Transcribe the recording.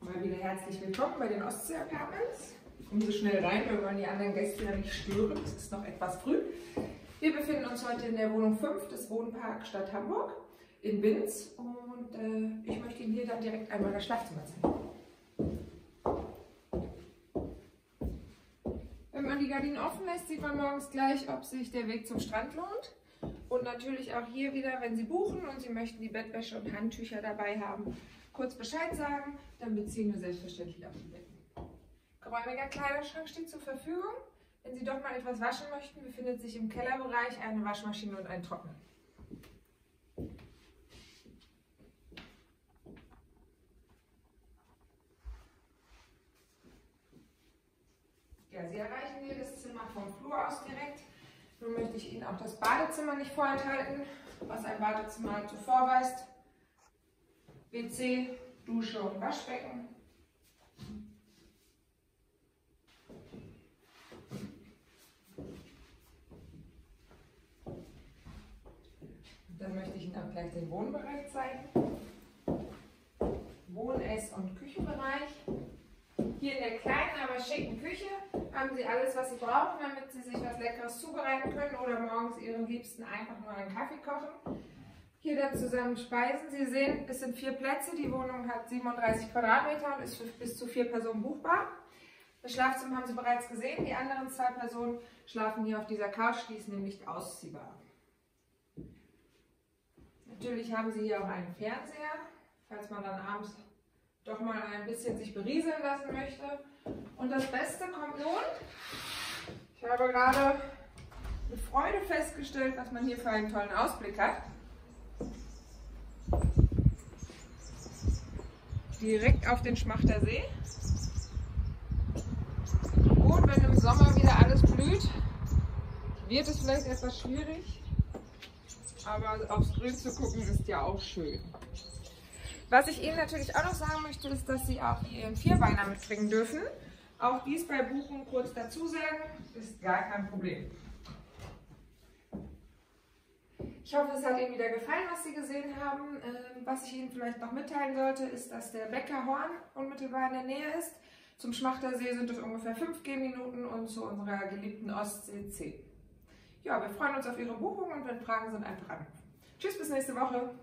Mal wieder herzlich willkommen bei den Ostsee Apartments. Kommen Sie schnell rein, wir wollen die anderen Gäste ja nicht stören. Es ist noch etwas früh. Wir befinden uns heute in der Wohnung 5 des Wohnparks Stadt Hamburg in Binz und äh, ich möchte Ihnen hier dann direkt einmal das Schlafzimmer zeigen. Wenn man die Gardinen offen lässt, sieht man morgens gleich, ob sich der Weg zum Strand lohnt. Und natürlich auch hier wieder, wenn Sie buchen und Sie möchten die Bettwäsche und Handtücher dabei haben, kurz Bescheid sagen, dann beziehen wir selbstverständlich auch die Betten. Geräumiger Kleiderschrank steht zur Verfügung. Wenn Sie doch mal etwas waschen möchten, befindet sich im Kellerbereich eine Waschmaschine und ein Trockner. Ja, Sie erreichen hier das Zimmer vom Flur aus direkt. Nun möchte ich Ihnen auch das Badezimmer nicht vorenthalten, was ein Badezimmer zuvor weist. WC, Dusche und Waschbecken. dann möchte ich Ihnen auch gleich den Wohnbereich zeigen. Wohn-, Ess- und Küchenbereich. Hier in der kleinen, aber schicken Küche haben Sie alles, was Sie brauchen, damit Sie sich was Leckeres zubereiten können oder morgens Ihren Liebsten einfach nur einen Kaffee kochen. Hier dann zusammen speisen. Sie sehen, es sind vier Plätze. Die Wohnung hat 37 Quadratmeter und ist für bis zu vier Personen buchbar. Das Schlafzimmer haben Sie bereits gesehen. Die anderen zwei Personen schlafen hier auf dieser Couch, die ist nämlich ausziehbar. Natürlich haben Sie hier auch einen Fernseher, falls man dann abends doch mal ein bisschen sich berieseln lassen möchte. Und das Beste kommt nun. Ich habe gerade mit Freude festgestellt, was man hier für einen tollen Ausblick hat. Direkt auf den Schmachter See. Und wenn im Sommer wieder alles blüht, wird es vielleicht etwas schwierig. Aber aufs Grün zu gucken ist ja auch schön. Was ich Ihnen natürlich auch noch sagen möchte, ist, dass Sie auch Ihren Vierbeiner mitbringen dürfen. Auch dies bei Buchen kurz dazu sagen, ist gar kein Problem. Ich hoffe, es hat Ihnen wieder gefallen, was Sie gesehen haben. Ähm, was ich Ihnen vielleicht noch mitteilen sollte, ist, dass der Bäcker Horn unmittelbar in der Nähe ist. Zum Schmachtersee sind es ungefähr 5 Gehminuten und zu unserer geliebten Ostsee 10. Ja, wir freuen uns auf Ihre Buchung und wenn Fragen sind, einfach anrufen. Tschüss, bis nächste Woche.